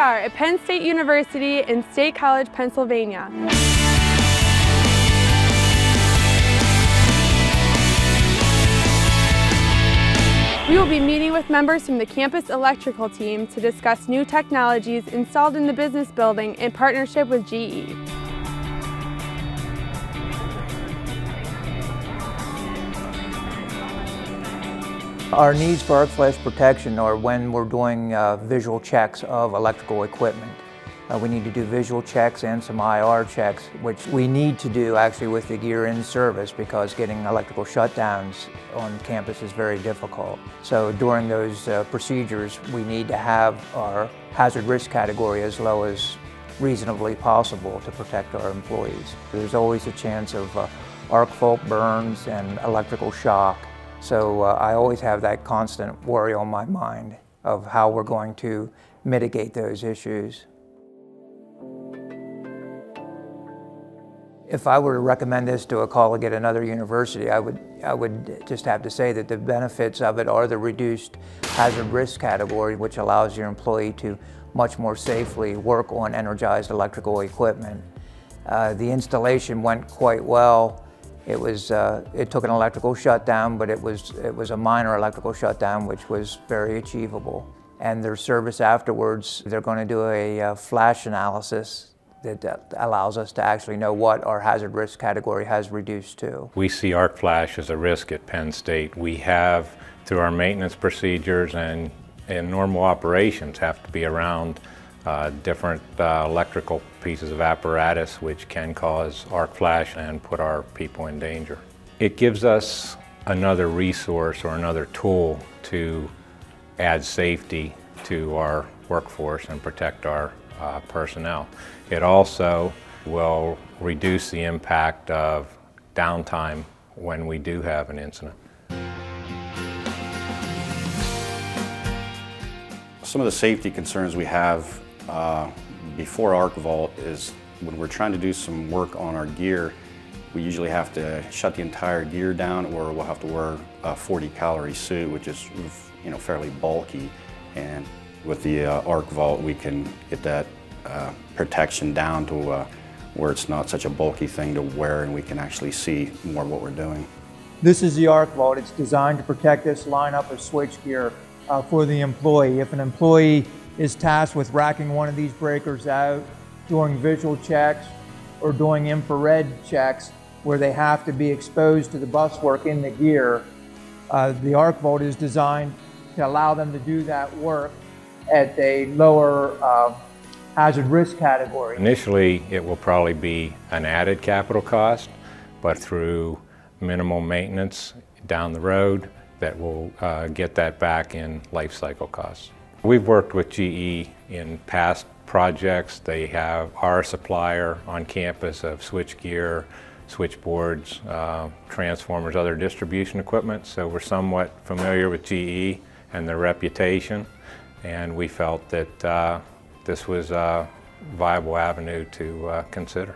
are at Penn State University in State College, Pennsylvania. We will be meeting with members from the campus electrical team to discuss new technologies installed in the business building in partnership with GE. Our needs for arc flash protection are when we're doing uh, visual checks of electrical equipment. Uh, we need to do visual checks and some IR checks, which we need to do actually with the gear in service because getting electrical shutdowns on campus is very difficult. So during those uh, procedures, we need to have our hazard risk category as low as reasonably possible to protect our employees. There's always a chance of uh, arc fault burns and electrical shock. So uh, I always have that constant worry on my mind of how we're going to mitigate those issues. If I were to recommend this to a colleague at another university, I would, I would just have to say that the benefits of it are the reduced hazard risk category, which allows your employee to much more safely work on energized electrical equipment. Uh, the installation went quite well. It was, uh, it took an electrical shutdown, but it was, it was a minor electrical shutdown, which was very achievable. And their service afterwards, they're going to do a uh, flash analysis that allows us to actually know what our hazard risk category has reduced to. We see arc flash as a risk at Penn State. We have, through our maintenance procedures and, and normal operations, have to be around uh, different uh, electrical pieces of apparatus which can cause arc flash and put our people in danger. It gives us another resource or another tool to add safety to our workforce and protect our uh, personnel. It also will reduce the impact of downtime when we do have an incident. Some of the safety concerns we have uh, before Arc Vault is when we're trying to do some work on our gear, we usually have to shut the entire gear down or we'll have to wear a 40 calorie suit, which is you know fairly bulky. And with the uh, Arc Vault, we can get that uh, protection down to uh, where it's not such a bulky thing to wear and we can actually see more what we're doing. This is the Arc Vault. It's designed to protect this lineup of switchgear uh, for the employee. If an employee is tasked with racking one of these breakers out, doing visual checks, or doing infrared checks where they have to be exposed to the bus work in the gear, uh, the Arc Vault is designed to allow them to do that work at a lower uh, hazard risk category. Initially, it will probably be an added capital cost, but through minimal maintenance down the road, that will uh, get that back in life cycle costs. We've worked with GE in past projects. They have our supplier on campus of switchgear, switchboards, uh, transformers, other distribution equipment. So we're somewhat familiar with GE and their reputation. And we felt that uh, this was a viable avenue to uh, consider.